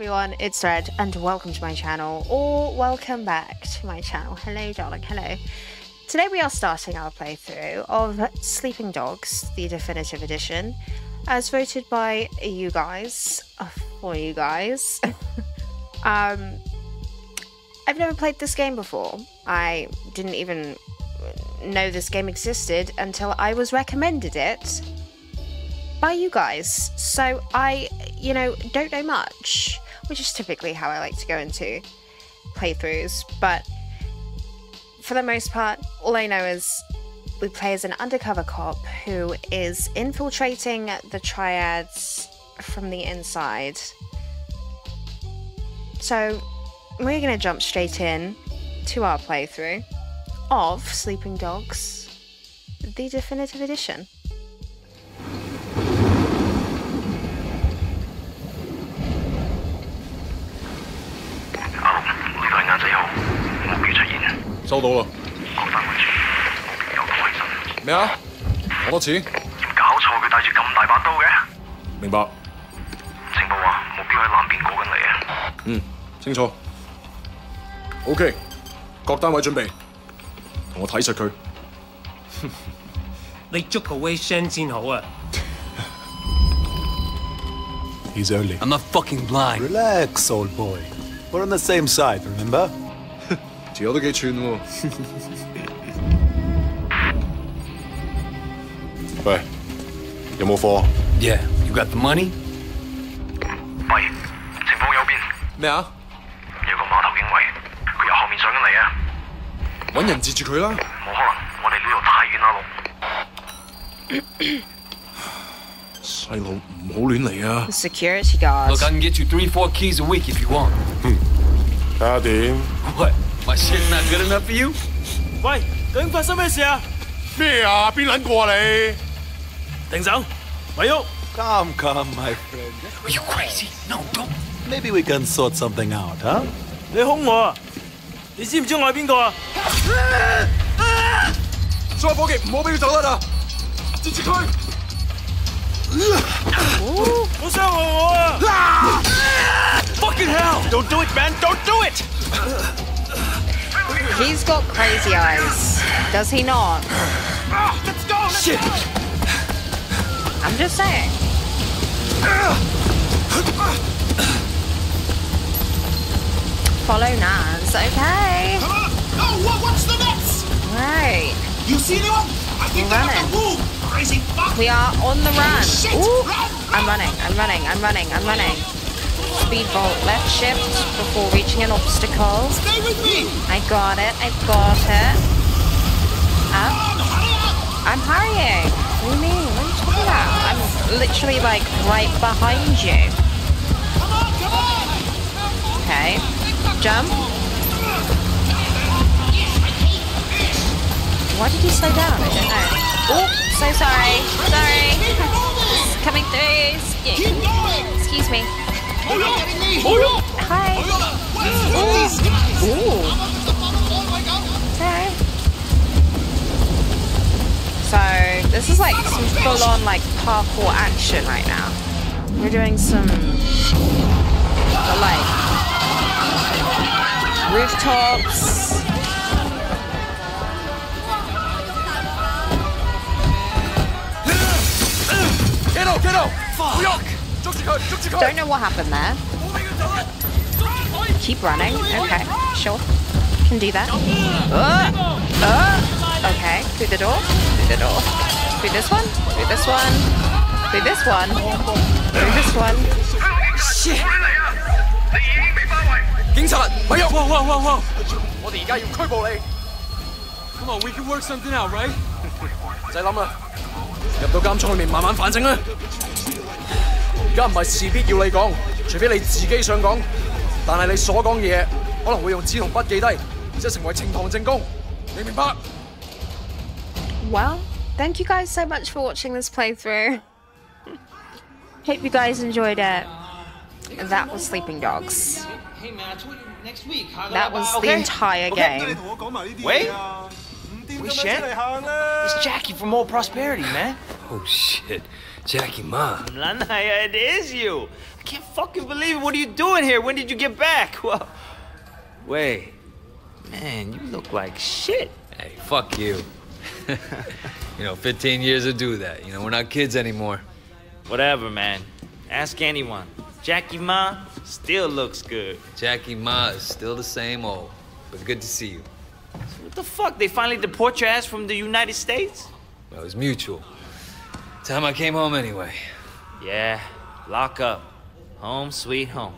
everyone, it's Red, and welcome to my channel, or welcome back to my channel. Hello, darling, hello. Today we are starting our playthrough of Sleeping Dogs, the definitive edition, as voted by you guys, uh, for you guys. um, I've never played this game before. I didn't even know this game existed until I was recommended it by you guys. So I, you know, don't know much, which is typically how I like to go into playthroughs. But for the most part, all I know is we play as an undercover cop who is infiltrating the triads from the inside. So we're going to jump straight in to our playthrough of Sleeping Dogs, the definitive edition. 咩啊？好多錢？搞錯，佢帶住咁大把刀嘅。明白。情報話目標喺南邊過緊嚟啊！嗯，清楚。OK，各單位準備，同我睇實佢。你捉個威聲先好啊！He's early. I'm not fucking blind. Relax, old boy. We're on the same side, remember? 條友都幾串喎。喂，有冇貨？Yeah, you got the money? 喂，情況有變。咩啊？有個碼頭警衛，佢由後面上緊嚟啊！揾人截住佢啦！冇可能，我哋呢度太遠啦，路。細路唔好亂嚟啊！Security guard. Look, I can get you three, four keys a week if you want. 睇下點？What? My shit's not good enough for you? 喂，究竟发生咩事啊？咩啊？边撚个啊你？停手，咪喐！Come, come, my friend. Are you crazy? No, don't. Maybe we can sort something out, huh? 你凶我啊！你知唔知我系边个啊？所有伙计唔好俾佢走甩啊！截住佢！好伤害我啊！Fucking hell! Don't do it, man! Don't do it! He's got crazy eyes. Does he not? Let's go! Let's Shit! I'm just saying. Follow Naz, okay. Come on! No, what, what's the next? Right. You see anyone? I think We're they got running. the woo! Crazy fuck! We are on the run. Shit! Ooh. Run, I'm running, I'm running, I'm running, I'm running. Speed vault, left shift before reaching an obstacle. Stay with me! I got it, I got it. Up. Come on, hurry up! I'm hurrying. What do you mean? What are you talking about? I'm literally like right behind you. Come on, come on! Okay. Jump. Why did he slow down? I don't know. Oh, so sorry. Sorry. Coming through. Excuse me. Look at me! Hi. Where are these guys? Ooh. I'm up to the bottom. Oh my! Okay. So this is like some full-on like parkour action right now. We're doing some like rooftops. Get out! Get out! Fuck! 捉住佢！捉住佢！ Don't know what happened there. Keep running. Okay, sure. Can do that. Uh, uh, okay, through the door. Through the door. Through this one. Through this one. Through this one. Through this one. Shit! 你已经被包围。警察，咪喐！ Whoa, whoa, whoa, whoa! 我哋而家要拘捕你， Come on, we can work something out, right? 唔使谂啦，入到监仓里面慢慢反省啦。 而家唔系事必要你讲，除非你自己想讲，但系你所讲嘅嘢可能会用纸同笔记低，然之后成为呈堂证供，你明白？ Well, thank you guys so much for watching this playthrough. Hope you guys enjoyed it. That was Sleeping Dogs. Hey man, I told you next week. That was the entire game. Wait. Wait, Shen. It's Jackie from Old Prosperity, man. Oh shit. Jackie Ma. Lanaya, it is you. I can't fucking believe it. What are you doing here? When did you get back? Well, wait. Man, you look like shit. Hey, fuck you. you know, 15 years to do that. You know, we're not kids anymore. Whatever, man. Ask anyone. Jackie Ma still looks good. Jackie Ma is still the same old, but good to see you. What the fuck? They finally deport your ass from the United States? Well, it was mutual. Time I came home anyway. Yeah, lock up. Home sweet home.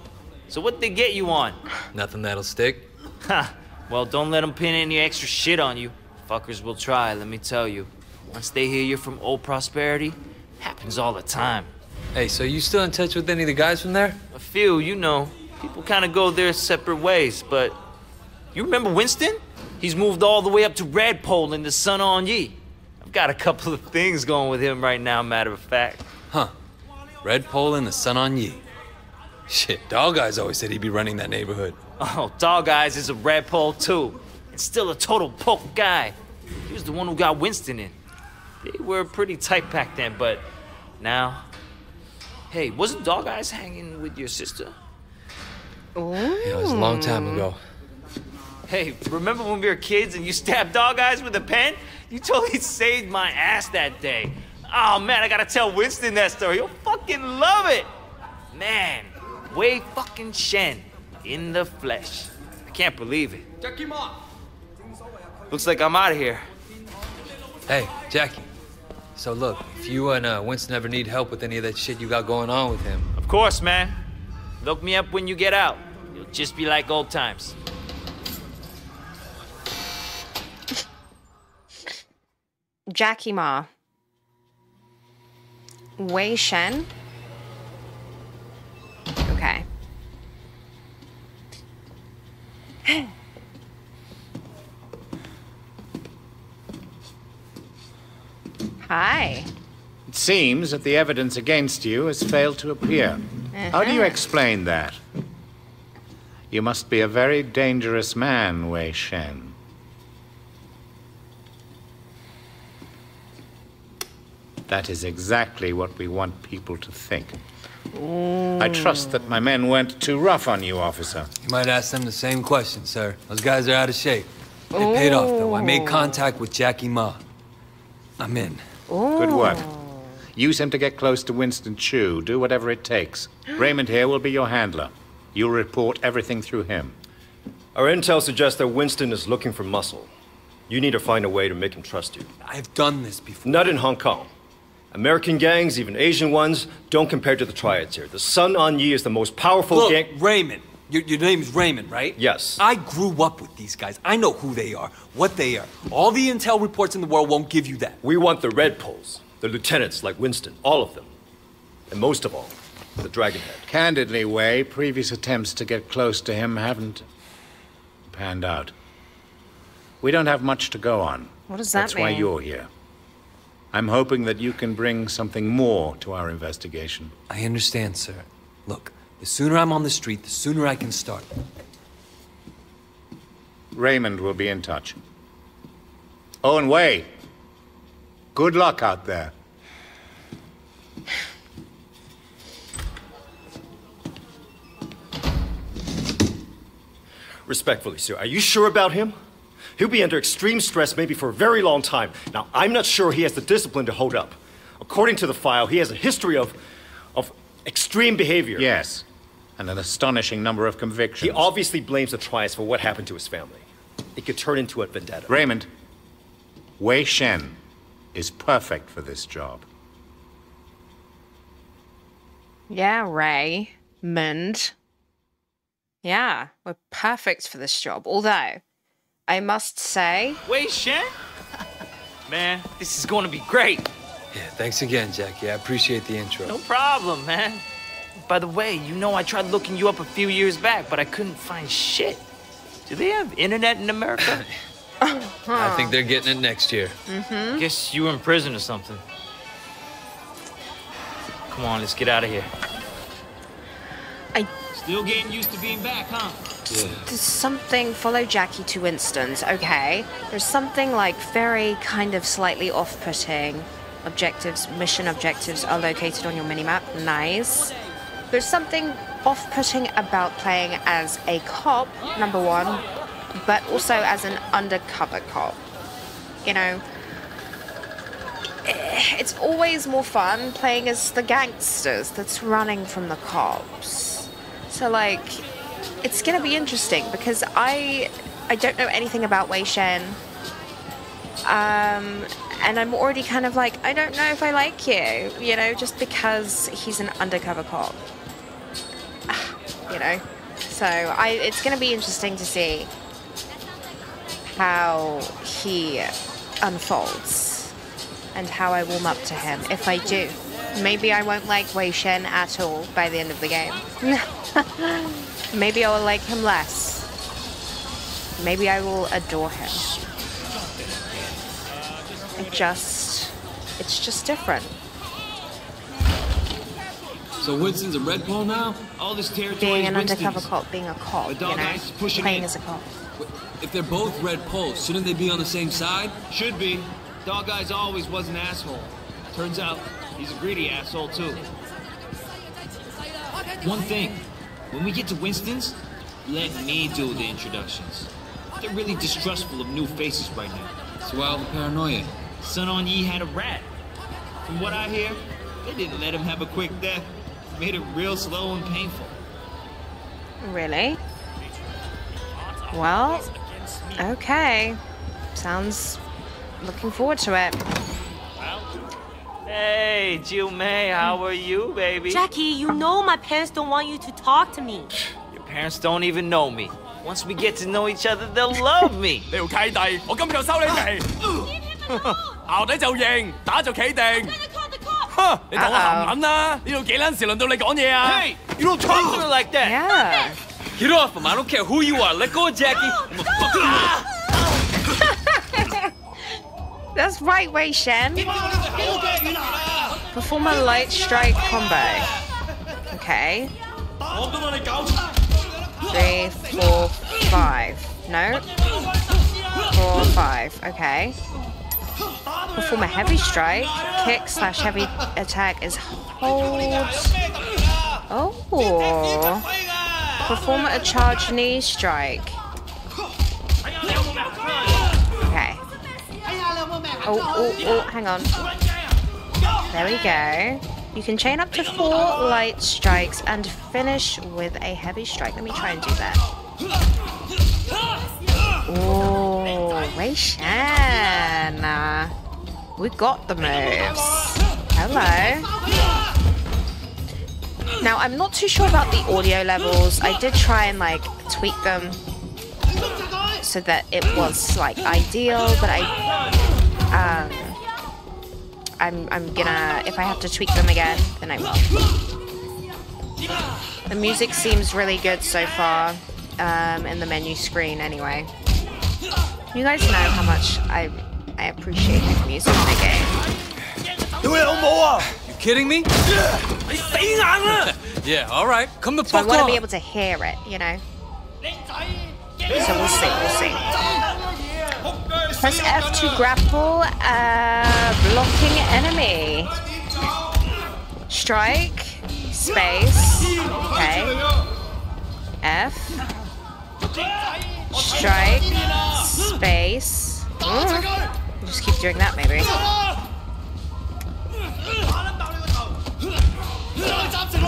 So what they get you on? Nothing that'll stick. Ha! Well, don't let them pin any extra shit on you. Fuckers will try, let me tell you. Once they hear you're from Old Prosperity, happens all the time. Hey, so you still in touch with any of the guys from there? A few, you know. People kind of go their separate ways, but. You remember Winston? He's moved all the way up to Redpole in the Sun On Yi. I've got a couple of things going with him right now, matter of fact. Huh. Red Pole and the Sun on Yi. Shit, Dog Eyes always said he'd be running that neighborhood. Oh, Dog Eyes is a Red Pole too. And still a total poke guy. He was the one who got Winston in. They were pretty tight back then, but now. Hey, wasn't Dog Eyes hanging with your sister? Ooh. Yeah, it was a long time ago. Hey, remember when we were kids and you stabbed Dog Eyes with a pen? You totally saved my ass that day. Oh man, I gotta tell Winston that story. He'll fucking love it. Man, Wei fucking Shen in the flesh. I can't believe it. Looks like I'm out of here. Hey, Jackie. So look, if you and uh, Winston ever need help with any of that shit you got going on with him, Of course, man. Look me up when you get out. You'll just be like old times. Jackie Ma. Wei Shen. Okay. Hi. It seems that the evidence against you has failed to appear. How do you Uh-huh. explain that? You must be a very dangerous man, Wei Shen. That is exactly what we want people to think. I trust that my men weren't too rough on you, officer. you might ask them the same question, sir. Those guys are out of shape. It paid off, though. I made contact with Jackie Ma. I'm in. Good work. Use him to get close to Winston Chu. Do whatever it takes. Raymond here will be your handler. You'll report everything through him. Our intel suggests that Winston is looking for muscle. You need to find a way to make him trust you. I've done this before. Not in Hong Kong. American gangs, even Asian ones, don't compare to the triads here. The Sun On Yi is the most powerful Look, gang. Raymond. Your, your name is Raymond, right? Yes. I grew up with these guys. I know who they are, what they are. All the intel reports in the world won't give you that. We want the Red Poles, the lieutenants like Winston, all of them. And most of all, the Dragonhead. Candidly, Wei, previous attempts to get close to him haven't panned out. We don't have much to go on. What does that That's why you're here. I'm hoping that you can bring something more to our investigation. I understand, sir. Look, the sooner I'm on the street, the sooner I can start. Raymond will be in touch. Oh, and Wei, good luck out there. Respectfully, sir, are you sure about him? He'll be under extreme stress maybe for a very long time. Now, I'm not sure he has the discipline to hold up. According to the file, he has a history of, of extreme behavior. Yes, and an astonishing number of convictions. He obviously blames the triads for what happened to his family. It could turn into a vendetta. Raymond, Wei Shen is perfect for this job. Yeah, Raymond. Yeah, we're perfect for this job. Although, I must say, Wei Shen? Man, this is going to be great. Yeah, thanks again, Jackie. I appreciate the intro. No problem, man. By the way, you know I tried looking you up a few years back, but I couldn't find shit. Do they have internet in America? I think they're getting it next year. mm-hmm. Guess you were in prison or something. Come on, let's get out of here. I Still getting used to being back, huh? There's something, follow Jackie to Winston's, okay? There's something like very kind of slightly off putting objectives, mission objectives are located on your minimap. Nice. There's something off-putting about playing as a cop, number one, but also as an undercover cop. You know, eh, it's always more fun playing as the gangsters that's running from the cops. So like, it's gonna be interesting because I I don't know anything about Wei Shen. Um, and I'm already kind of like, I don't know if I like you, you know, just because he's an undercover cop. you know, so I it's gonna be interesting to see how he unfolds and how I warm up to him if I do. Maybe I won't like Wei Shen at all by the end of the game. Maybe I will like him less. Maybe I will adore him. It just, it's just different. So Winston's a red pole now? All this territory Being is an undercover cop, being a cop, The you know, eyes playing in. as a cop. If they're both red poles, shouldn't they be on the same side? Should be. Dog Eyes always was an asshole. Turns out he's a greedy asshole too. One thing, when we get to Winston's, let me do the introductions. They're really distrustful of new faces right now. It's wild and paranoia. Sun On Yi had a rat. From what I hear, they didn't let him have a quick death. Made it real slow and painful. Really? Well, okay. Sounds looking forward to it. Hey, Jiu Mei, how are you, baby? Jackie, you know my parents don't want you to talk to me. Your parents don't even know me. Once we get to know each other, they'll love me. 你条契弟，我今日就收你皮。校底就认，打就企定。哼，你当我咸撚啦？呢度几撚时轮到你讲嘢啊 Hey, you don't talk to her like that. Yeah. Get off him. I don't care who you are. Let go of Jackie. I'm gonna fuck you. That's right, Wei Shen. Perform a light strike combo. Okay. Three, four, five. No. Four, five. Okay. Perform a heavy strike. Kick slash heavy attack is hold. Oh. Perform a charge knee strike. Oh, oh, oh, hang on. There we go. You can chain up to four light strikes and finish with a heavy strike. Let me try and do that. Oh, Wei Shen. We got the moves. Hello. Now, I'm not too sure about the audio levels. I did try and like tweak them so that it was like ideal, but I um I'm I'm gonna if I have to tweak them again, then I will. The music seems really good so far, um, in the menu screen anyway. You guys know how much I I appreciate the music in the game. You kidding me? yeah, all right. Come the So I fuck want to on. be able to hear it, you know. So we'll see, we'll see. Press F to grapple a blocking enemy. Strike, space, okay. F, strike, space. Mm. Just keep doing that maybe.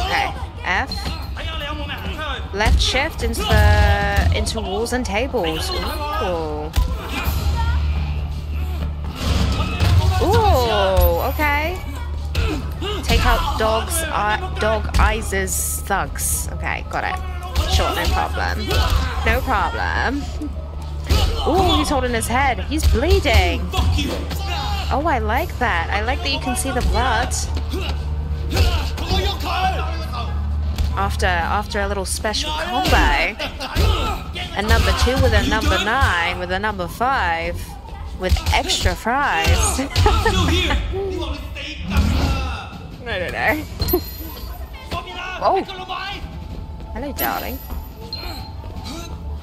Okay, F. Left shift into the into walls and tables. Ooh. Ooh, okay. Take out dogs, uh, dog eyes' thugs. Okay, got it. Sure, no problem. No problem. Ooh, he's holding his head. He's bleeding. Oh, I like that. I like that you can see the blood. After after a little special combo. A number two with a number nine with a number five with extra fries. I don't know. oh. Hello, darling.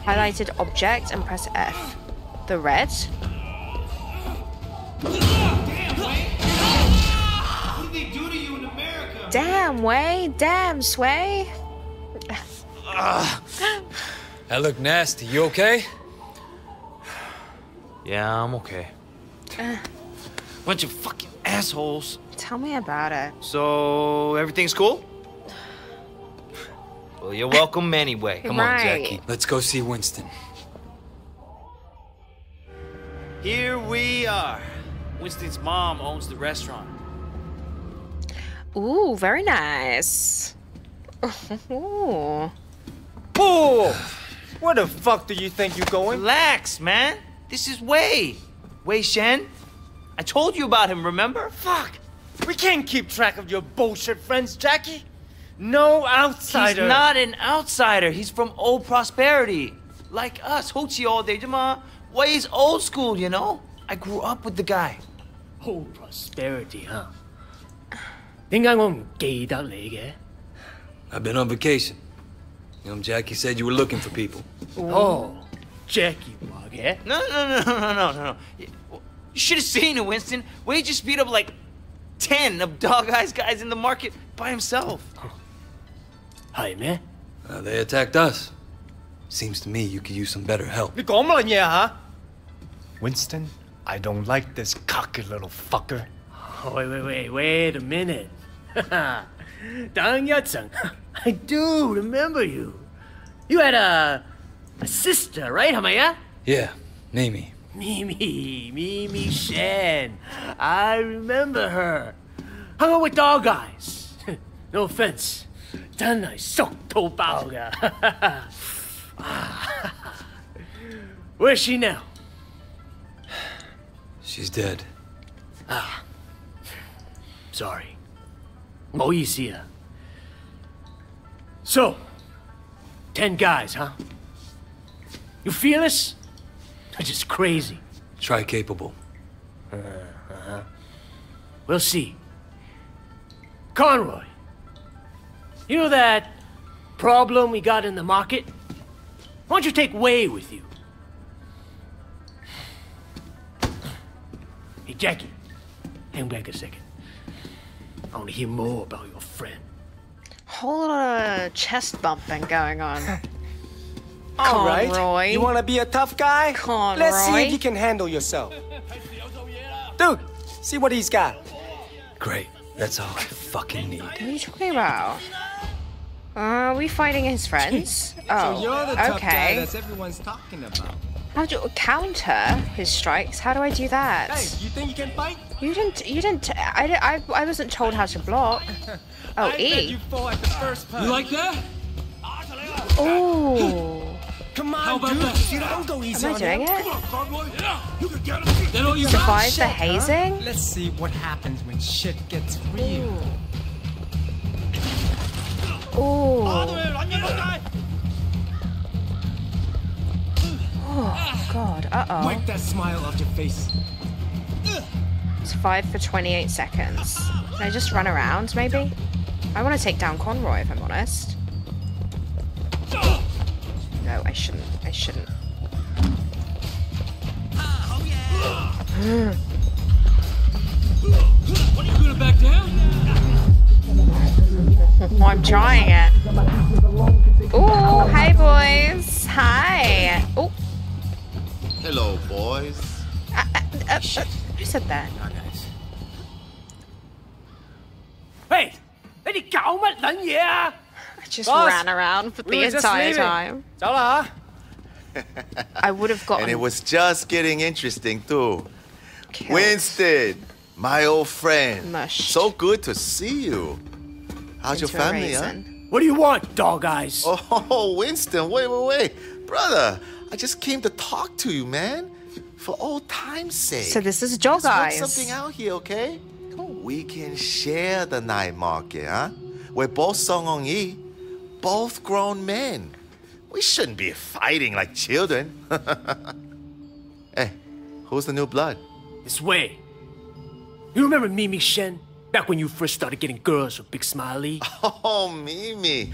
Highlighted object and press F. The red. Damn, Wei. Damn, Sway. Uh, that looked nasty. You okay? Yeah, I'm okay. Uh, Bunch of fucking assholes. tell me about it. So, everything's cool? Well, you're welcome anyway. Come on, Jackie. Let's go see Winston. Here we are. Winston's mom owns the restaurant. Ooh, very nice. Ooh. Oh! Where the fuck do you think you're going? Relax, man. This is Wei. Wei Shen. I told you about him, remember? Fuck. We can't keep track of your bullshit friends, Jackie. No outsider. He's not an outsider. He's from old prosperity. Like us, Ho Chi all day, Jama. Wei's old school, you know? I grew up with the guy. Old prosperity, huh? I've been on vacation. You know, Jackie said you were looking for people. Oh, Jackie. Okay? No, no, no, no, no, no, no. You should have seen it, Winston. Wade just beat up like 10 of Dog Eyes guys in the market by himself. Oh. Hi, man. Uh, they attacked us. Seems to me you could use some better help. Winston, I don't like this cocky little fucker. Oh, wait, wait, wait, wait a minute. Dang Yatsung, I do remember you. You had a, a sister, right, Hamaya? Yeah, Mimi. Mimi, Mimi Shen. I remember her. Hung out with dog eyes. no offense. Danai sok to ga. Where's she now? She's dead. Ah. Sorry. Moisia. So, ten guys, huh? You feel us? They're just crazy. Try capable. Uh, uh-huh. We'll see. Conroy, you know that problem we got in the market? Why don't you take Wei with you? Hey, Jackie, hang back a second. I want to hear more about your friend. Whole lot of chest bumping going on. All right. Conroy. You want to be a tough guy? Conroy. Let's see if you can handle yourself. Dude, see what he's got. Great. That's all I fucking need. What are you talking about? Uh, are we fighting his friends? Oh, so you're the tough guy okay. that's everyone's talking about. How do you counter his strikes? How do I do that? Hey, you think you can fight? You didn't. You didn't. I, I, I wasn't told how to block. Oh, I bet E. you fall the first. You like that? Ooh. Come on, How about dude. that? You don't go easy Am I on doing him. it? Come on, You can get him. That all you got? Survive the Shit, huh? hazing? Let's see what happens when shit gets real. Ooh. Oh God. Uh oh. Wipe that smile off your face. Survive for 28 seconds. Can I just run around, maybe? I want to take down Conroy, if I'm honest No, I shouldn't. I shouldn't. What, you gonna back down? Well, I'm trying it. Ooh, hi, boys. Hi. Oh, Hello, boys. uh, uh, who said that? Hey, 你哋搞乜撚嘢啊？ I just Boss, ran around for we the were entire time. 走啦 I would have gotten And it was just getting interesting too. killed. Winston, my old friend. Mushed. So good to see you. How's your into a family, huh? What do you want, dog eyes? Oh, Winston, wait, wait, wait. Brother, I just came to talk to you, man. For old time's sake. So this is Dog Let's work Eyes. something out here, okay? We can share the night market, huh? We're both Sun On Yi, both grown men. We shouldn't be fighting like children. hey, eh, who's the new blood? This way. You remember Mimi Shen? Back when you first started getting girls with Big Smile Lee? Oh, Mimi.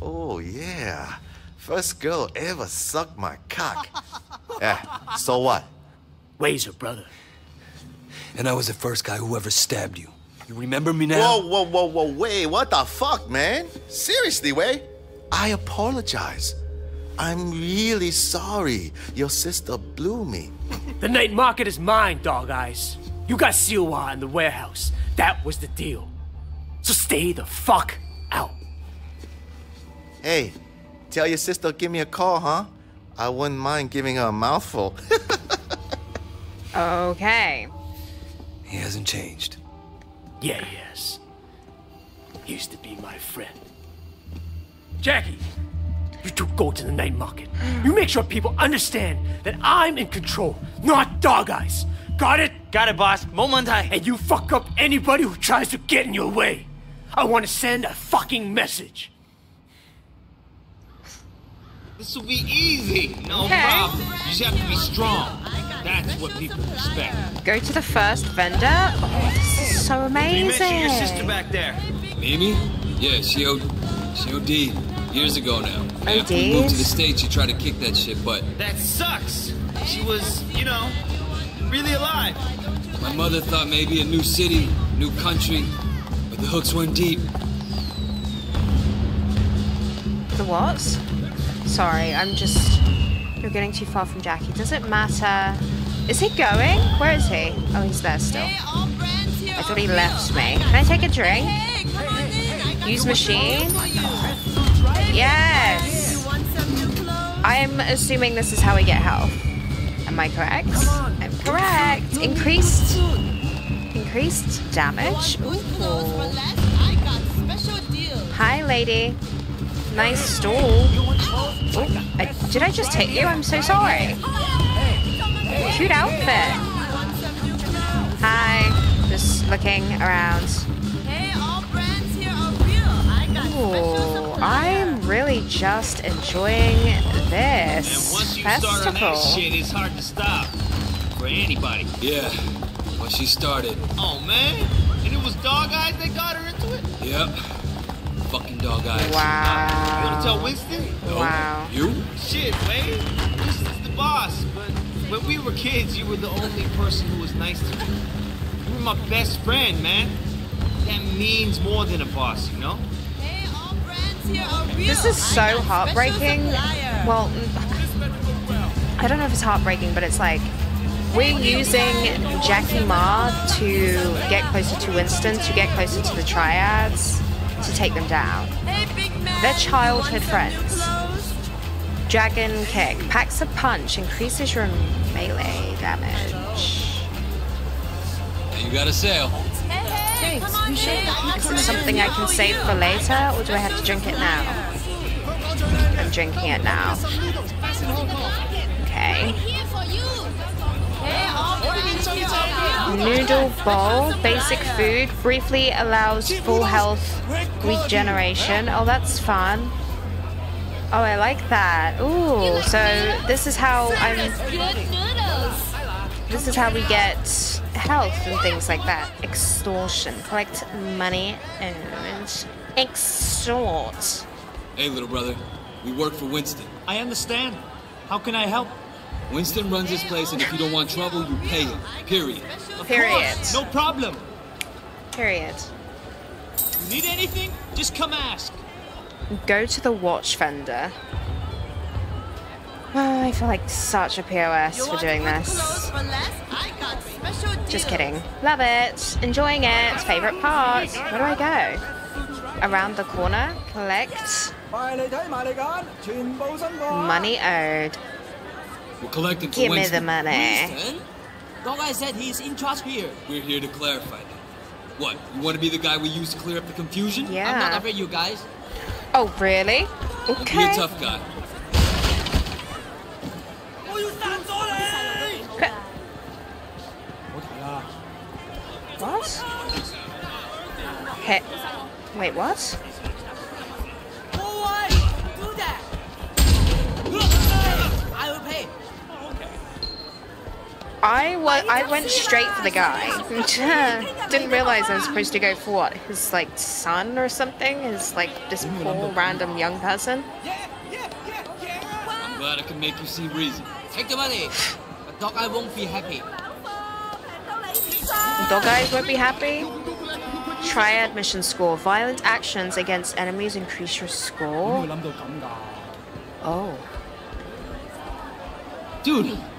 Oh, yeah. First girl ever sucked my cock. yeah, so what? Wei's her brother. And I was the first guy who ever stabbed you. You remember me now? Whoa, whoa, whoa, whoa, wait, what the fuck, man? Seriously, Wei? I apologize. I'm really sorry. Your sister blew me. The night market is mine, dog eyes. You got Siwa in the warehouse. That was the deal. So stay the fuck out. Hey, tell your sister give me a call, huh? I wouldn't mind giving her a mouthful. Okay. He hasn't changed. Yeah, yes. Used to be my friend. Jackie, you two go to the night market. You make sure people understand that I'm in control, not dog eyes. Got it? Got it, boss. Momentai. And you fuck up anybody who tries to get in your way. I want to send a fucking message. This will be easy. No Okay. problem. You just have to be strong. That's what people respect. Go to the first vendor. Oh, this is so You amazing. mentioned your sister back there. Mimi? Yeah, she O she OD'd years ago now. After we moved to the States, she tried to kick that shit, but That sucks. She was, you know, really alive. my mother thought maybe a new city, new country, but the hooks went deep. The what? Sorry, I'm just. You're getting too far from Jackie. Does it matter? Is he going? Where is he? Oh, he's there still. I thought he left me. Can I take a drink? Use machine? Yes! I am assuming this is how we get health. Am I correct? I'm correct. Increased. Increased damage. Ooh. Hi, lady. Nice stool. Ooh, I, did I just hit you? I'm so sorry. Cute outfit. Hi. Just looking around. Ooh, I'm really just enjoying this Once you start on that festival. shit, it's hard to stop. For anybody. Yeah, when she started. Oh, man. And it was Dog Eyes that got her into it? Yep. Fucking dog eyes. Wow. You Wow. want to tell Winston? Wow. You? Shit, Wade. Winston's the boss, but when we were kids, you were the only person who was nice to me. You were my best friend, man. That means more than a boss, you know? Hey, all brands here are real. This is so heartbreaking. Well, I don't know if it's heartbreaking, but it's like we're using Jackie Ma to get closer to Winston, to get closer to the Triads, to take them down. They're childhood friends. Dragon Kick. Packs a punch. Increases your melee damage. You got a sale. Is it something I can save for later, or do I have to drink it now? I'm drinking it now. Okay. Noodle bowl, basic food, briefly allows full health regeneration. Oh, that's fun. Oh, I like that. Ooh, so this is how I'm. This is how we get health and things like that. Extortion. Collect money and extort. Hey, little brother. We work for Winston. I understand. How can I help? Winston runs this place, and if you don't want trouble, you pay him. Period. Period. No problem. Period. You need anything? Just come ask. Go to the watch vendor. Oh, I feel like such a POS for doing this. Just kidding. Love it. Enjoying it. Favorite part. Where do I go? Around the corner. Collect. Money owed. We're collecting Give me the money. Winston? Dog Eye said he's in charge here. We're here to clarify that. What? You want to be the guy we use to clear up the confusion? Yeah. I'm not Yeah. afraid you guys. Oh, really? Don't be a tough guy. What? Hey. Wait, what? I I wa- I went straight for the guy. Didn't realize I was supposed to go for what? His like son or something? His like this poor random young person? I'm glad I can make you see reason. Take the money. But Dog I won't be happy. Dog eyes won't be happy. triad mission score. Violent actions against enemies increase your score. Oh. Dude, I think I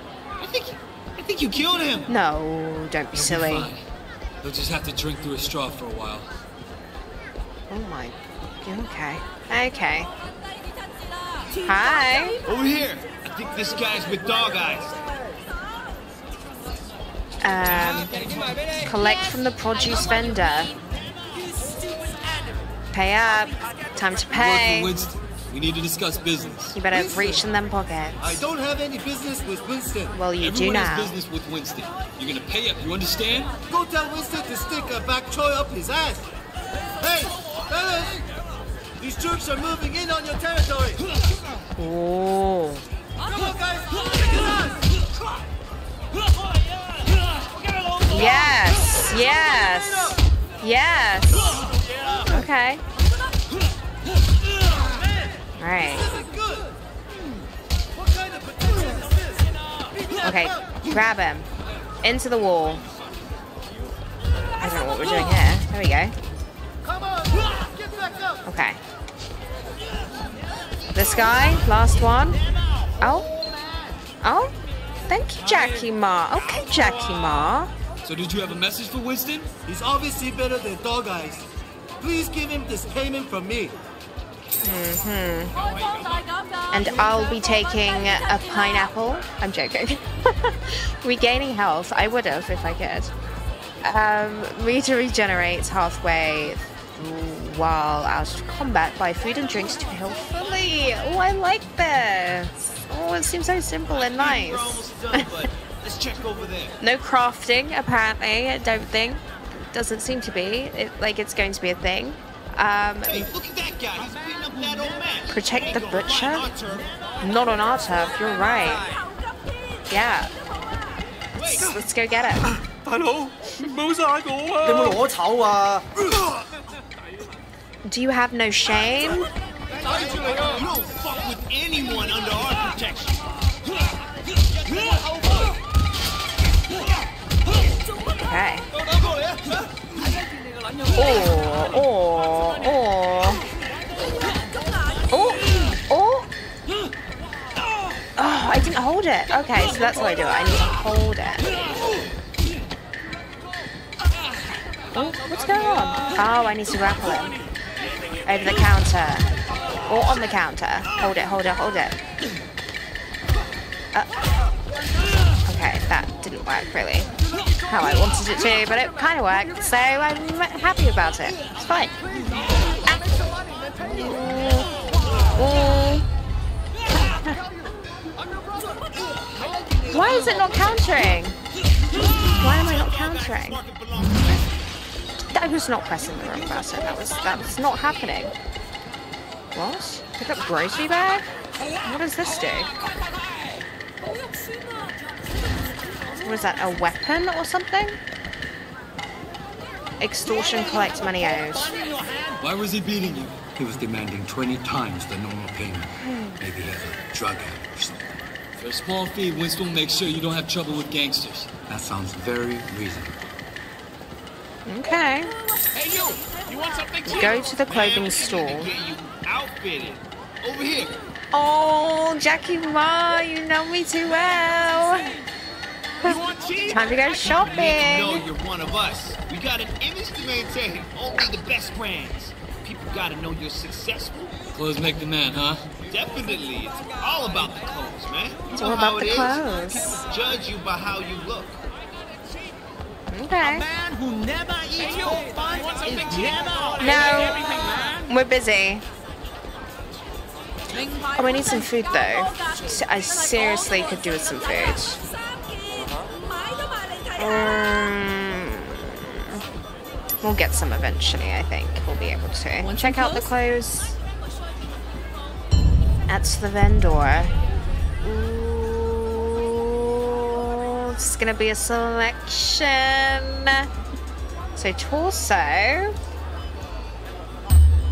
think you killed him. No, don't be silly. Fine. He'll just have to drink through a straw for a while. Oh my. Okay. Okay. Hi. Over here. I think this guy's with dog eyes. Um, collect from the produce vendor. Pay up. Time to pay. For Winston. We need to discuss business. You better reach in them pockets. I don't have any business with Winston. Well, you do Everyone now. has business with Winston. You're gonna pay up, you understand? Go tell Winston to stick a bok choy up his ass. Hey, fellas! These jerks are moving in on your territory. Oh. Come on, guys! Stick his ass! Yes. Yes. Yes. Okay. All right. Okay. Grab him. Into the wall. I don't know what we're doing here. There we go. Okay. This guy, last one. Oh. Oh. Thank you, Jackie Ma. Okay, Jackie Ma. So did you have a message for Winston? He's obviously better than dog eyes. Please give him this payment from me. Hmm And I'll be taking a pineapple. I'm joking. Regaining health. I would have if I could. Um, Rita regenerates halfway while out of combat. by food and drinks to heal fully. Oh, I like this. Oh, it seems so simple and nice. We're almost done, but let's check over there. No crafting, apparently. I don't think. Doesn't seem to be. It, like it's going to be a thing. Um, Hey, look at that guy. He's beating up that old man. protect the Ain't no butcher. right on our turf. Not on our turf. You're right. Yeah. Let's, let's go get it. 大佬，唔好杀我你啊！冇攞丑啊！ Do you have no shame? You Oh, oh, oh. Oh, oh. Oh, I didn't hold it. Okay, so that's what I do. I need to hold it. Oh, what's going on? Oh, I need to grapple him. Over the counter. Or on the counter. Hold it, hold it, hold it. Uh, didn't work really how I wanted it to, but it kind of worked, so I'm happy about it. It's fine. Why is it not countering? Why am I not countering? I was not pressing the wrong button. That was that was not happening. What? Pick up grocery bag? What does this do? What is that? A weapon or something? Extortion, collect money owed. Why was he beating you? He was demanding 20 times the normal payment. Maybe he has a drug habit or something. For a small fee, Winston will make sure you don't have trouble with gangsters. That sounds very reasonable. Okay. Hey, you! You want something cheap? Go to the clothing we store. get you outfitted. Over here. Oh, Jackie Ma, you know me too well. You? Time to go I can Make shopping. You know you're one of us. We got an image to maintain. Only the best brands. People gotta know you're successful. Clothes make the man, huh? Definitely. It's all about the clothes, man. You It's know all how about it the is. clothes. People judge you by how you look. Okay. man who never eats for fun is never No, we're busy. Oh, I need some food though. I seriously could do with some food. Um, we'll get some eventually, I think. We'll be able to. Check out the clothes at the vendor. Ooh, it's gonna be a selection. So torso.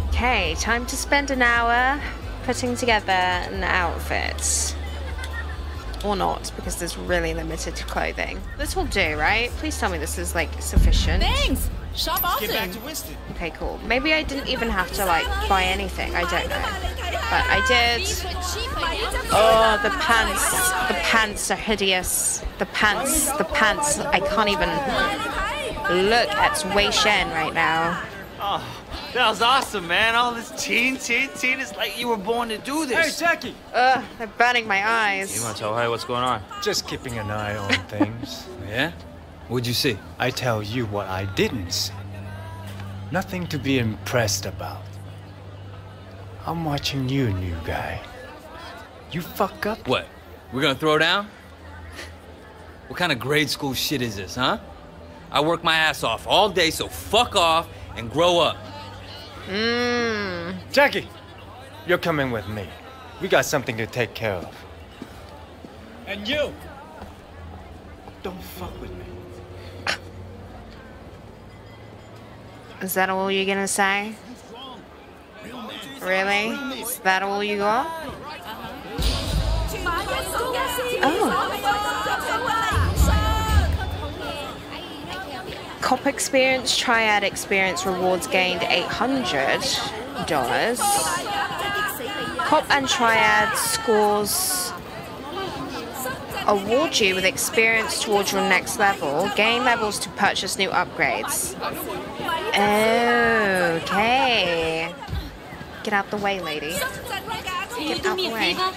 Okay, time to spend an hour putting together an outfit. Or not, because there's really limited clothing. This will do, right? Please tell me this is like sufficient. Thanks. Shop Get back often. to Winston. Okay, cool. Maybe I didn't even have to like buy anything. I don't know. But I did. Oh, the pants. The pants are hideous. The pants. The pants. I can't even look at Wei Shen right now. Oh, that was awesome, man. All this teen, teen, teen. It's like you were born to do this. Hey, Jackie! Uh, they're burning my eyes. You want to tell her what's going on? Just keeping an eye on things. Yeah? What'd you see? I tell you what I didn't see. Nothing to be impressed about. I'm watching you, new guy. You fuck up. What? We're gonna throw down? What kind of grade school shit is this, huh? I work my ass off all day, so fuck off and grow up. Mmm. Jackie, you're coming with me. We got something to take care of. And you! Don't fuck with me. Is that all you're gonna say? Really? Is that all you got? Oh. Cop experience, triad experience rewards gained $800. Cop and triad scores award you with experience towards your next level. Gain levels to purchase new upgrades. Okay. Get out the way, lady. Can you Get do out me the a way. favor?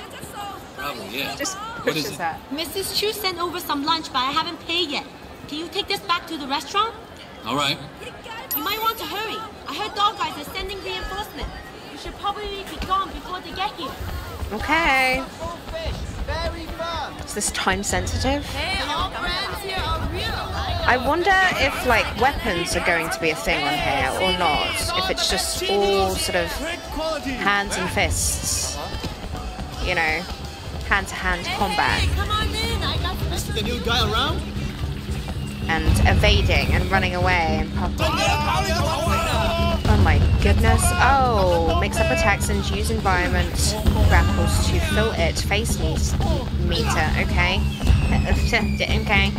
Probably, yeah. Just What is it? that. Mrs. Chu sent over some lunch, but I haven't paid yet. Can you take this back to the restaurant? All right. You might want to hurry. I heard dog guys are sending reinforcements. You should probably be gone before they get here. Okay. Is this time sensitive? Hey, all friends here are real. I wonder if like weapons are going to be a thing on here or not. If it's just all sort of hands and fists. You know, hand to hand combat Come on in. I got is the new guy around? And evading and running away and Oh my goodness. Oh, mix up attacks and use environment grapples to fill it. Face meter, okay. Okay.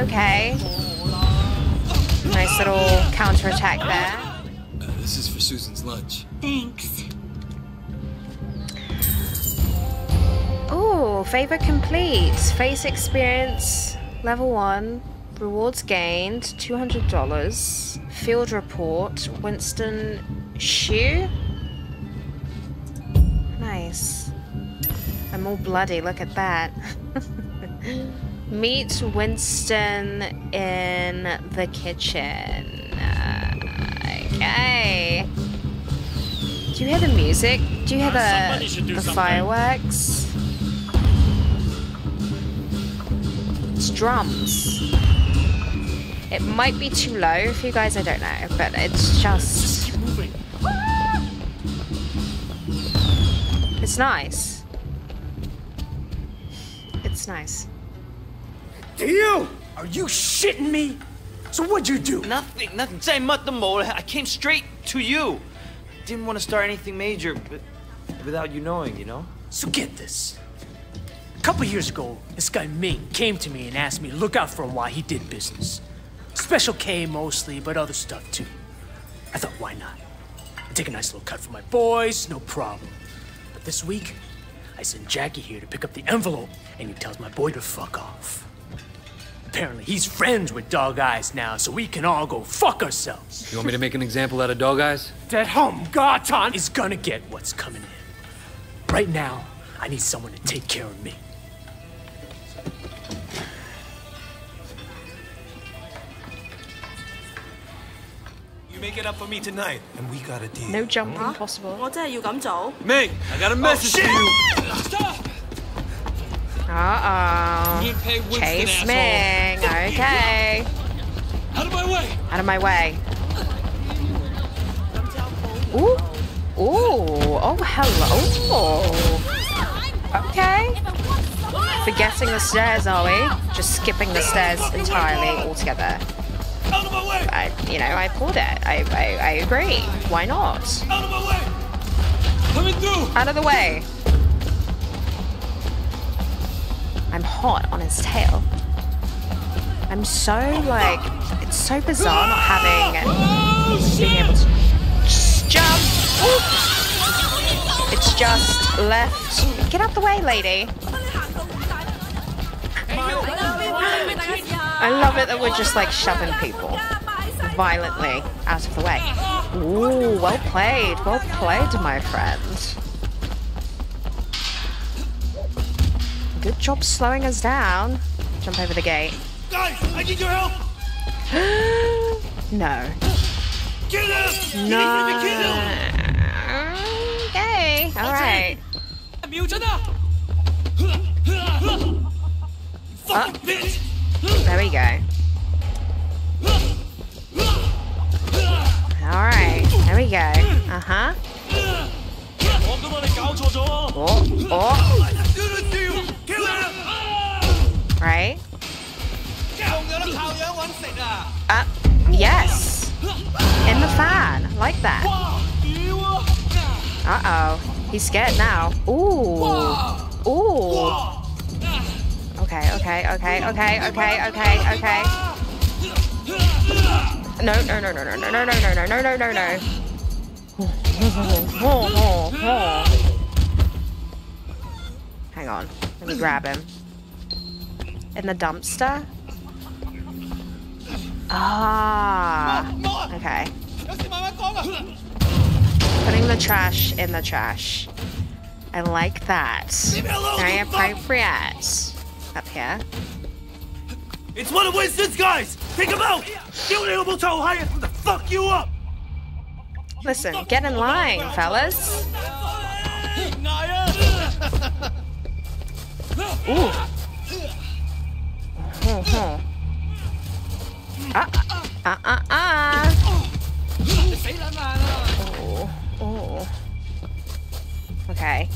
Okay. Nice little counterattack there. Uh, this is for Susan's lunch. Thanks. Ooh, favor complete. Face experience level one. Rewards gained $200. Field report. Winston Chu. Nice. I'm all bloody. Look at that. Meet Winston in the kitchen. Uh, okay. Do you hear the music? Do you hear should the, the something. fireworks? It's drums. It might be too low for you guys, I don't know, but it's just. It's nice. It's nice to you! Are you shitting me? So what'd you do? Nothing, nothing. Say mole. I came straight to you. Didn't want to start anything major, but without you knowing, you know? So get this. A couple years ago, this guy Ming came to me and asked me to look out for why he did business. Special K mostly, but other stuff too. I thought, why not? I take a nice little cut for my boys, no problem. But this week, I send Jackie here to pick up the envelope, and he tells my boy to fuck off. Apparently, he's friends with Dog Eyes now, so we can all go fuck ourselves. You want me to make an example out of dog eyes? That hum Garton is gonna get what's coming in. Right now, I need someone to take care of me. You make it up for me tonight, and we got a deal. No jumping possible. 我真系要咁做。 Ming, I got a message to you. Uh oh. You didn't Winston, Chase. Ming. Okay. Out of my way! Out of my way. Ooh. Ooh. Oh, hello. Okay. Forgetting the stairs, are we? Just skipping the stairs entirely altogether. I, you know, I pulled it. I, I, I agree. Why not? Out of my way! Coming through! Out of the way. I'm hot on his tail. I'm so like, it's so bizarre not having being able to jump. It's just left. Get out the way, lady. I love it that we're just like shoving people violently out of the way. Ooh, well played, well played, my friend. Good job slowing us down. Jump over the gate. Guys, I need your help! no. Kill him! No. Okay, alright. Fucking bitch! There we go. Alright, there we go. Uh-huh. Oh, oh. Uh, yes. In the fan, like that. Uh-oh. He's scared now. Ooh. Ooh. Okay, okay, okay, okay, okay, okay, okay. No, no, no, no, no, no, no, no, no, no, no, no, no, no. Hang on. Let me grab him. In the dumpster? Ah. Okay. Putting the trash in the trash. I like that. Very appropriate. Up here. It's one of Winston's guys! Take him out! Get able to hire the fuck you up! Listen, get in line, fellas. Ooh. Hmm, hmm. Ah, ah, ah, ah. Oh, oh. Okay.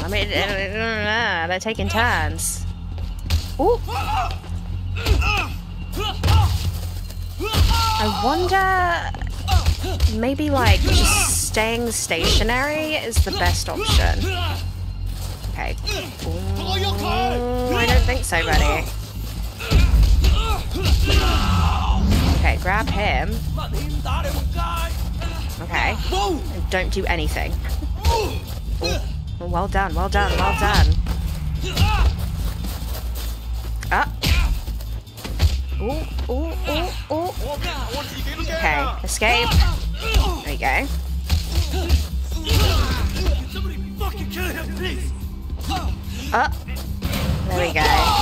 I mean, they're taking turns. Ooh. I wonder, maybe like just staying stationary is the best option. Okay. Ooh, I don't think so, buddy. Okay, grab him. Okay. And don't do anything. Ooh. Well done, well done, well done. Ah. Ooh, ooh, ooh, ooh. Okay, escape. There you go. Oh, there we go.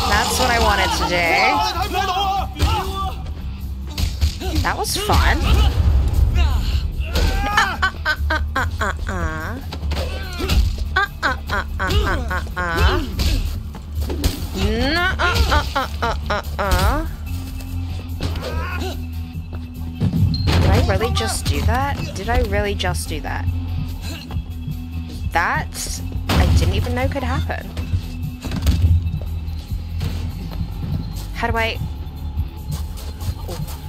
That's what I wanted to do. That was fun. Did I really just do that? Did I really just do that? That I didn't even know could happen. How do I...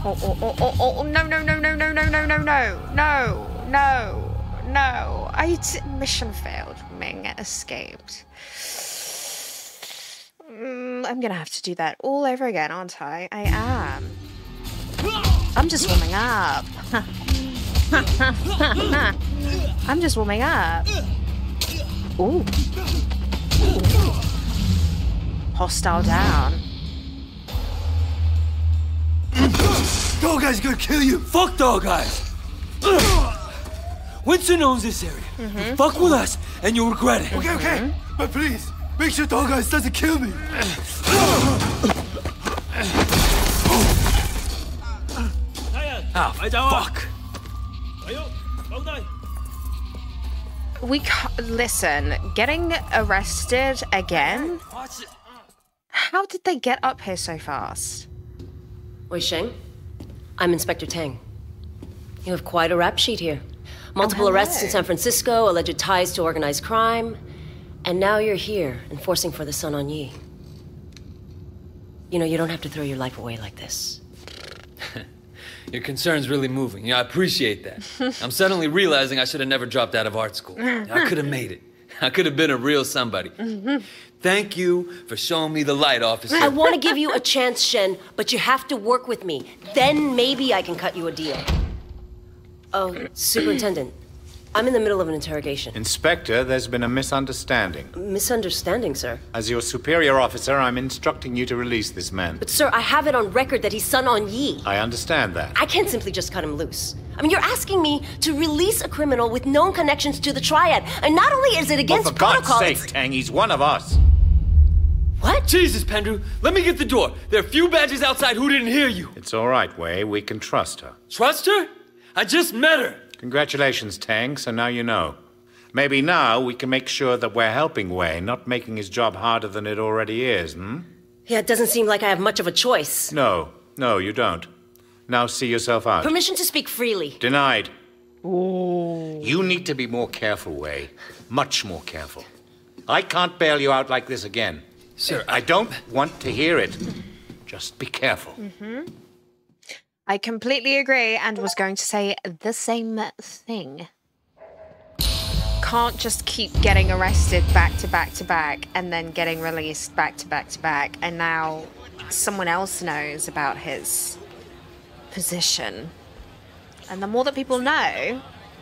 Oh, oh, oh, oh, oh, oh, no, no, no, no, no, no, no, no, no, no, no, no. I mission failed. Ming escaped. Mm, I'm gonna have to do that all over again, aren't I? I am. I'm just warming up. I'm just warming up. Ooh. Ooh. Hostile down. Dog guy's gonna kill you! Fuck dog guys! Winston owns this area. Mm You fuck with us, and you'll regret it. Okay, okay. But please, make sure Dog Eyes doesn't kill me. Ah, fuck. We ca listen. Getting arrested again? How did they get up here so fast? Wei Shen, I'm Inspector Tang. You have quite a rap sheet here. Multiple hello. arrests in San Francisco, alleged ties to organized crime, and now you're here, enforcing for the Sun on Yi. You know, you don't have to throw your life away like this. Your concern's really moving. Yeah, I appreciate that. I'm suddenly realizing I should have never dropped out of art school. I could have made it. I could have been a real somebody. Mm-hmm. Thank you for showing me the light, officer. I want to give you a chance, Shen, but you have to work with me. Then maybe I can cut you a deal. Oh, Superintendent, I'm in the middle of an interrogation. Inspector, there's been a misunderstanding. Misunderstanding, sir. As your superior officer, I'm instructing you to release this man. But, sir, I have it on record that he's Sun On Yi. I understand that. I can't simply just cut him loose. I mean, you're asking me to release a criminal with known connections to the Triad. And not only is it against well, for God's sake, Tang, he's one of us. What? Jesus, Pendrew, let me get the door. There are a few badges outside who didn't hear you. It's all right, Wei. We can trust her. Trust her? I just met her. Congratulations, Tang, so now you know. Maybe now we can make sure that we're helping Wei, not making his job harder than it already is, hmm? Yeah, it doesn't seem like I have much of a choice. No, no, you don't. Now see yourself out. Permission to speak freely. Denied. You need to be more careful, Wei. Much more careful. I can't bail you out like this again. Sir, I don't want to hear it. Just be careful. hmm I completely agree and was going to say the same thing. Can't just keep getting arrested back to back to back and then getting released back to back to back, and now someone else knows about his position. And the more that people know,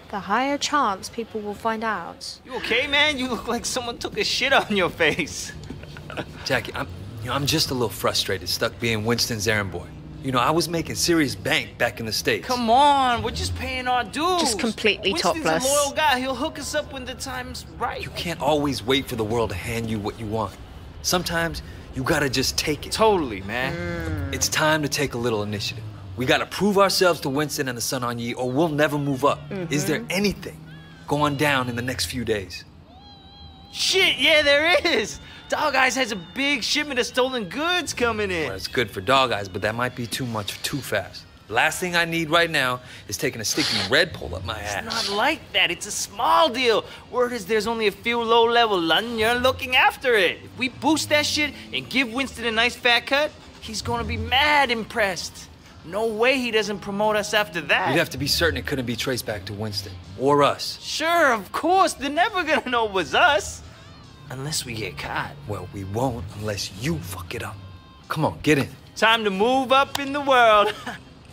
the higher chance people will find out. You okay, man? You look like someone took a shit on your face. Jackie, I'm, you know, I'm just a little frustrated, stuck being Winston's errand boy. You know, I was making serious bank back in the States. Come on, we're just paying our dues. Just completely Winston's topless. a loyal guy. He'll hook us up when the time's right. You can't always wait for the world to hand you what you want. Sometimes you gotta just take it. Totally, man. Mm. It's time to take a little initiative. We gotta prove ourselves to Winston and the Sun on Yi, or we'll never move up. Mm-hmm. Is there anything going down in the next few days? Shit, yeah, there is. Dog Eyes has a big shipment of stolen goods coming in. Well, it's good for dog eyes, but that might be too much too fast. Last thing I need right now is taking a sticky red pole up my ass. It's not like that. It's a small deal. Word is there's only a few low-level London looking after it. If we boost that shit and give Winston a nice fat cut, he's gonna be mad impressed. No way he doesn't promote us after that. You'd have to be certain it couldn't be traced back to Winston or us. Sure, of course. They're never gonna know it was us. Unless we get caught. Well, we won't unless you fuck it up. Come on, get in. Time to move up in the world.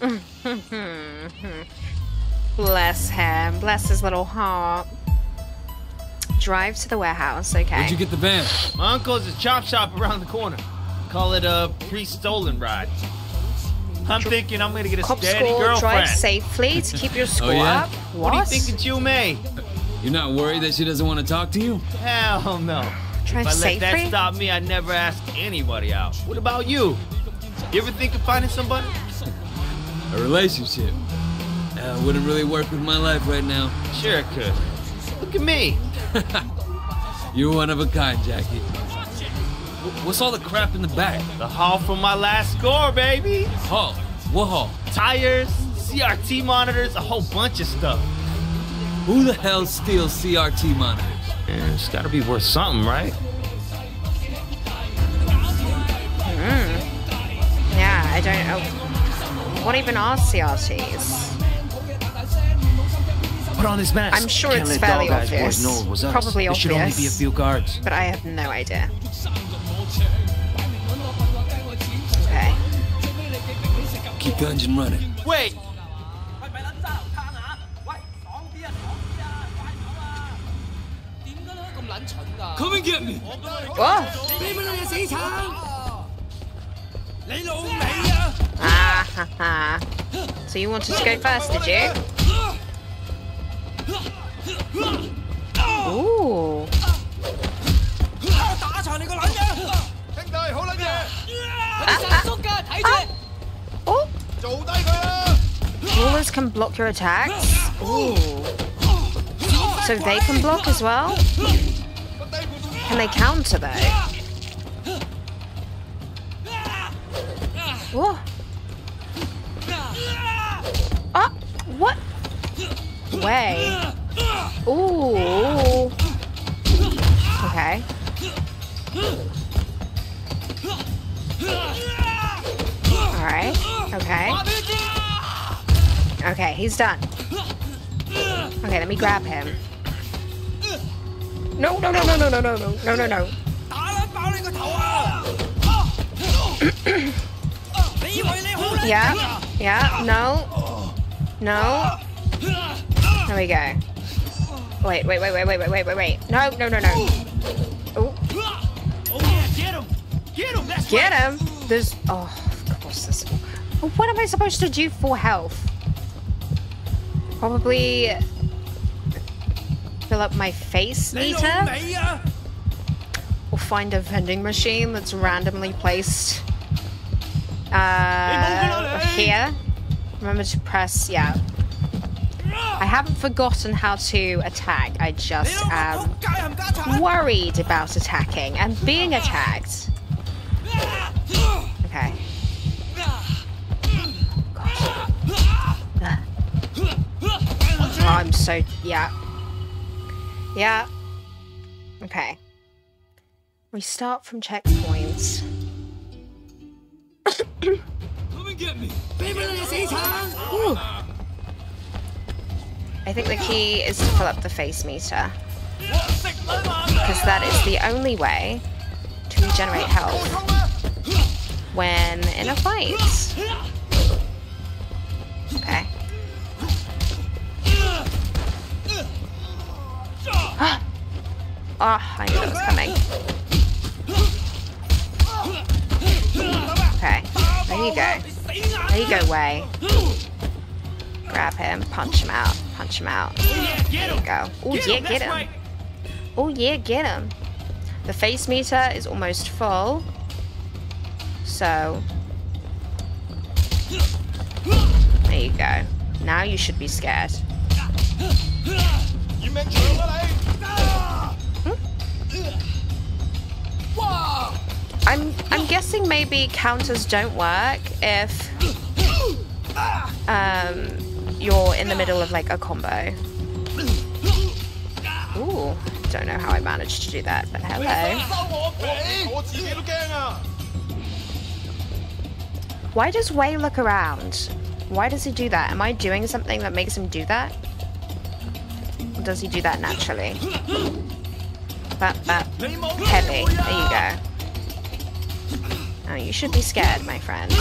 bless him. Bless his little heart. Drive to the warehouse, okay. Where'd you get the van? My uncle's a chop shop around the corner. Call it a pre-stolen ride. I'm thinking I'm gonna get a Cop steady score, girlfriend. drive safely to keep your score oh, yeah? up. What do you think of Jill May? Uh, You're not worried that she doesn't want to talk to you? Hell no. Drive if I let that safely? stop me, I'd never ask anybody out. What about you? You ever think of finding somebody? A relationship. Uh, wouldn't really work with my life right now. Sure it could. Look at me. You're one of a kind, Jackie. What's all the crap in the back? The haul from my last score, baby. Haul? What haul? Tires, CRT monitors, a whole bunch of stuff. Who the hell steals CRT monitors? Yeah, it's gotta be worth something, right? Hmm. Yeah, I don't know. What even are CRTs? Put on this mask. I'm sure Can't it's let fairly Dog Eyes boys obvious. know it was us. Probably there should only obvious. be a few guards. But I have no idea. Okay. Keep the engine running. Wait. Come and get me. Whoa. Ah, ha, ha. So you wanted to go first, did you? Ooh. Oh. Rulers can block your attacks. Ooh. So they can block as well? Can they counter though? Whoa. Oh, what? way. Ooh. Okay. Alright. Okay. Okay, he's done. Okay, let me grab him. No, no, no, no, no, no, no, no, no, no, no. Yeah, yeah, no. No. There we go. Wait, wait, wait, wait, wait, wait, wait, wait, wait. No, no, no, no. Oh. Get him! Get him! Get him! There's. Oh, of course, this. What am I supposed to do for health? Probably. Fill up my face meter? Or find a vending machine that's randomly placed. Uh. Here. Remember to press. Yeah. I haven't forgotten how to attack. I just am worried about attacking and being attacked. Okay. Oh, I'm so yeah. Yeah. Okay. We start from checkpoints. Come and get me! Ooh. I think the key is to fill up the face meter. Because that is the only way to regenerate health when in a fight. Okay. Ah, I knew that was coming. Okay, there you go. There you go, Wei. Grab him, punch him out, punch him out. There you go. Oh yeah, get him. Oh yeah, get him. The face meter is almost full. So. There you go. Now you should be scared. I'm I'm guessing maybe counters don't work if um you're in the middle of like a combo. Ooh, don't know how I managed to do that, but hello. Why does Wei look around? Why does he do that? Am I doing something that makes him do that? Or does he do that naturally? That, that, heavy. There you go. Oh, you should be scared, my friend.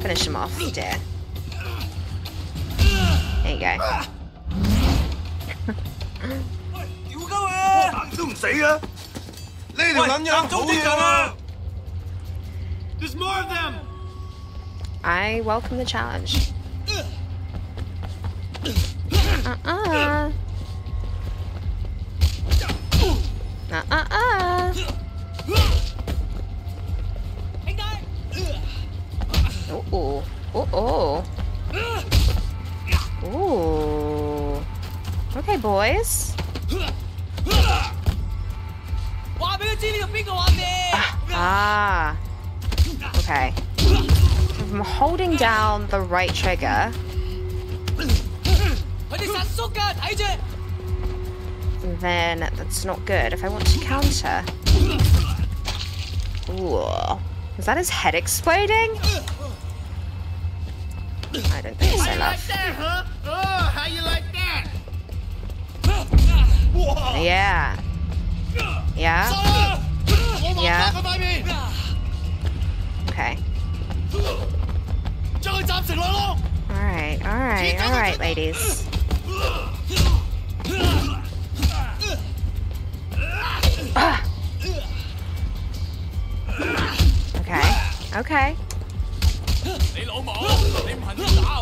Finish him off, dear. There you go. 都唔死啊！呢条撚样好嘢啊！There's more of them! I welcome the challenge. Uh-uh. uh-uh. uh-uh. uh-uh. Uh uh. Oh oh oh Uh-oh. Okay, boys. Ah. Okay. I'm holding down the right trigger. Then that's not good. If I want to counter. Ooh. Is that his head exploding? I don't think so, love. Huh? Oh, like yeah. Yeah. Yeah. Okay. Alright, alright, alright, ladies. Okay. Okay.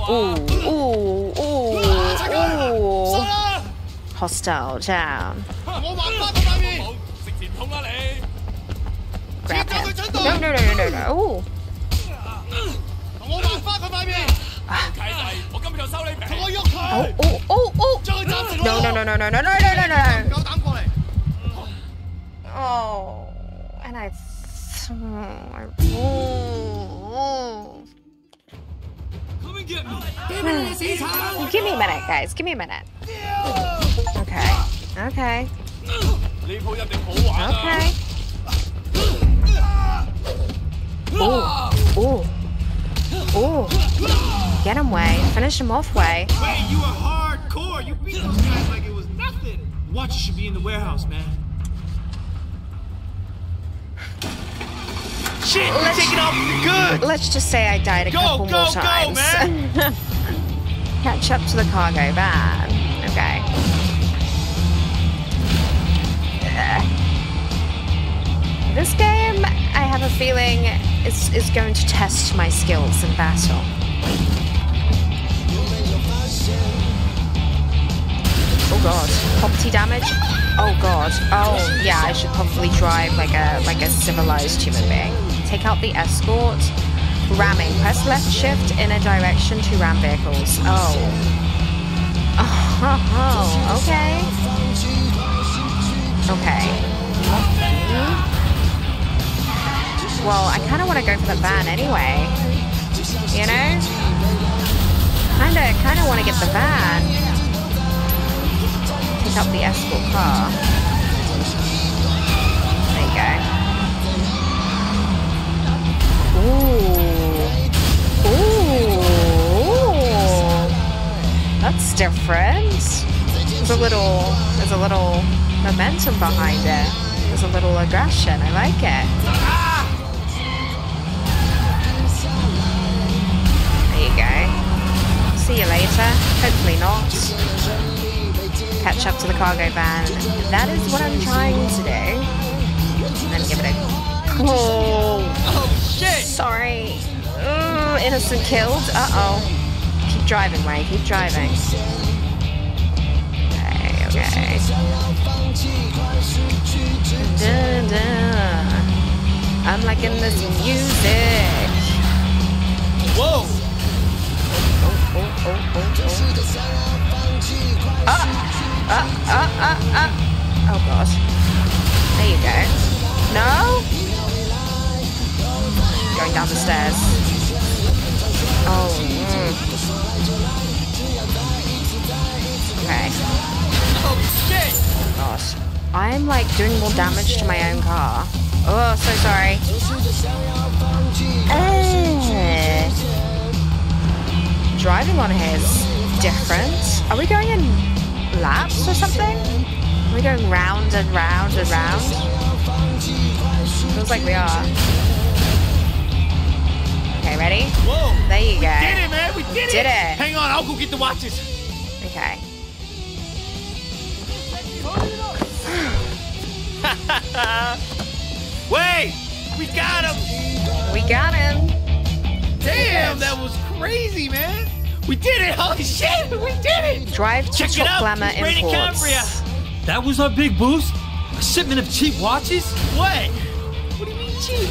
Ooh, ooh, ooh, ooh. Hostile down. Grab him. No, no, no, no, no. Ooh. 收你皮。同我喐 Oh, 佢。 oh, oh, oh. 将佢斩成 No, no, no, no, no, no, no, no, no, no. 够胆过嚟。 Oh, and I. Oh, I oh. Come and get me. Give me a minute, guys. Give me a minute. Okay. Okay. Okay. Ooh. Ooh. Ooh. Get him, Wei. Finish him off, Wei. Wait, you are hardcore. You beat those guys like it was nothing. Watch should be in the warehouse, man. Shit, you're taking off the good. Let's just say I died a Go, couple go, more go, times. man. Catch up to the cargo van. Okay. Ugh. This game, I have a feeling, is, is going to test my skills in battle. Oh god. Property damage? Oh god. Oh yeah, I should probably drive like a like a civilized human being. Take out the escort. Ramming. Press left shift in a direction to ram vehicles. Oh. Oh, okay. Okay. Well, I kind of want to go for the van anyway. You know? Kinda, kinda want to get the van. Pick up the escort car. There you go. Ooh. Ooh. That's different. There's a little, there's a little momentum behind it. There's a little aggression. I like it. See you later. Hopefully not. Catch up to the cargo van. That is what I'm trying to do. And then give it a Oh, oh shit! Sorry. Ooh, innocent killed. Uh oh. Keep driving, Ray. Keep driving. Okay, okay. Dun, dun. I'm liking this music. Whoa! Oh, oh, oh, oh. Ah! Ah, ah, ah, ah. Oh, God. There you go. No? Going down the stairs. Oh, mm. Okay. Oh shit! Oh, Gosh. I'm like doing more damage to my own car. Oh, so sorry. Eh. Driving on here is different. Are we going in laps or something? Are we going round and round and round? Feels like we are. Okay, ready? Whoa! There you go. Did it, man! We did, Did it. Hang on, I'll go get the watches. Okay. Wait! We got him! We got him! Damn, that was crazy, man! We did it! Holy shit! We did it! Drive to Check it Top out! Glamour It's Imports. Cambria. That was our big boost? A shipment of cheap watches? What? What do you mean cheap?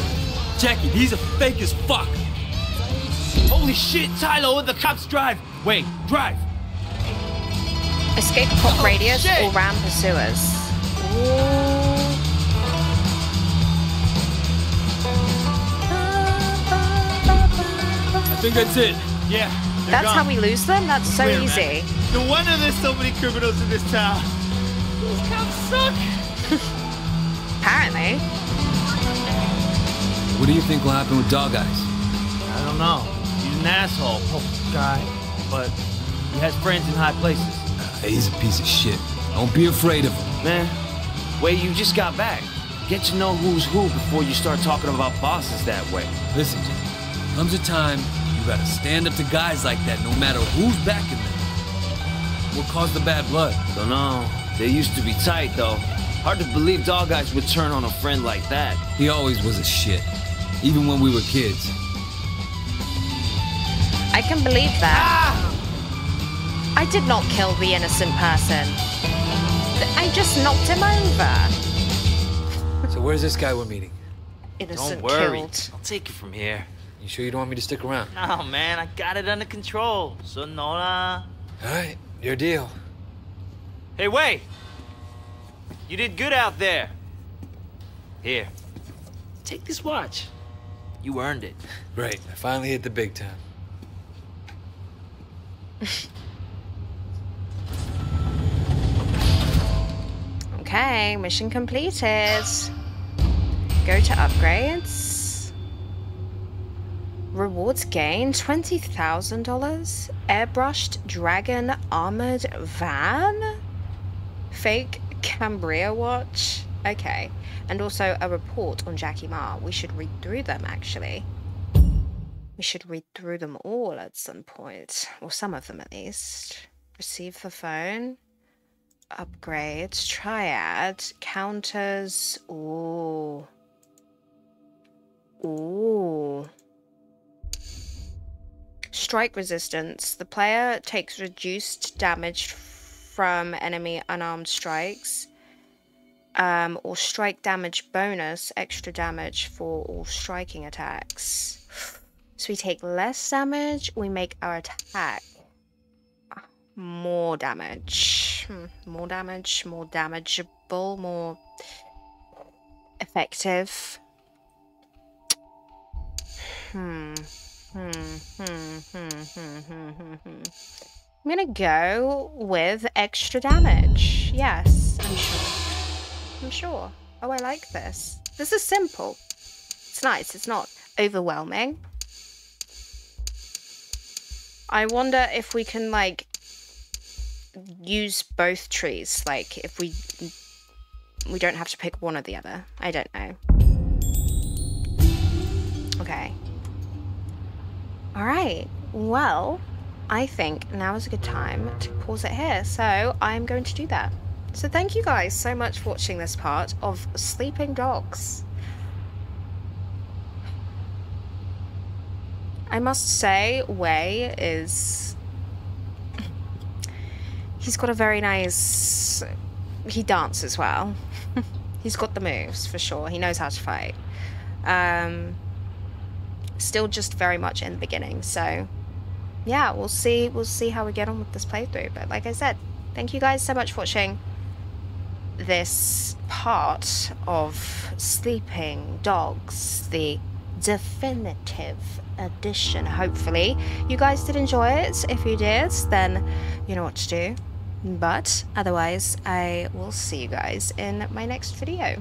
Jackie, these are fake as fuck. Holy shit, Tylo, the cops drive! Wait, drive! Escape pop Oh, radius shit. or ram pursuers. I think that's it. Yeah. they're That's gone. how we lose them? That's so Clear, man. easy. No wonder there's so many criminals in this town. These cops suck. Apparently. What do you think will happen with Dog Eyes? I don't know. He's an asshole, oh, poor guy, but he has friends in high places. Uh, he's a piece of shit. Don't be afraid of him. Man, wait, you just got back. Get to know who's who before you start talking about bosses that way. Listen, Jim. Comes a time you gotta stand up to guys like that no matter who's backing them. What caused the bad blood? Don't know. They used to be tight, though. Hard to believe Dog Eyes would turn on a friend like that. He always was a shit. Even when we were kids. I can believe that. Ah! I did not kill the innocent person. I just knocked him over. So where's this guy we're meeting? Innocent Don't worry. killed. I'll take you from here. You sure you don't want me to stick around? No, man, I got it under control. So, Nola. All right, your deal. Hey, wait! You did good out there. Here. Take this watch. You earned it. Great, I finally hit the big time. okay, mission completed. Go to upgrades. Rewards gain $20,000. Airbrushed dragon armored van. Fake Cambria watch. Okay. And also a report on Jackie Ma. We should read through them actually. We should read through them all at some point. Or some of them at least. Receive the phone. Upgrades. Triad. Counters. Ooh. Ooh. Strike resistance. The player takes reduced damage from enemy unarmed strikes. Um, or strike damage bonus, extra damage for all striking attacks. So we take less damage, we make our attack more damage. Hmm, more damage, more damageable, more effective. Hmm. I'm gonna go with extra damage. Yes, I'm sure. I'm sure. Oh, I like this. This is simple. It's nice. It's not overwhelming. I wonder if we can, like, use both trees. Like, if we... We don't have to pick one or the other. I don't know. Okay. Alright, well, I think now is a good time to pause it here, so I'm going to do that. So thank you guys so much for watching this part of Sleeping Dogs. I must say, Wei is... He's got a very nice... He dances well. He's got the moves, for sure. He knows how to fight. Um, still just very much in the beginning, so... Yeah, we'll see, we'll see how we get on with this playthrough. But like I said, thank you guys so much for watching this part of Sleeping Dogs, the definitive edition, hopefully. You guys did enjoy it. If you did, then you know what to do. But otherwise, I will see you guys in my next video.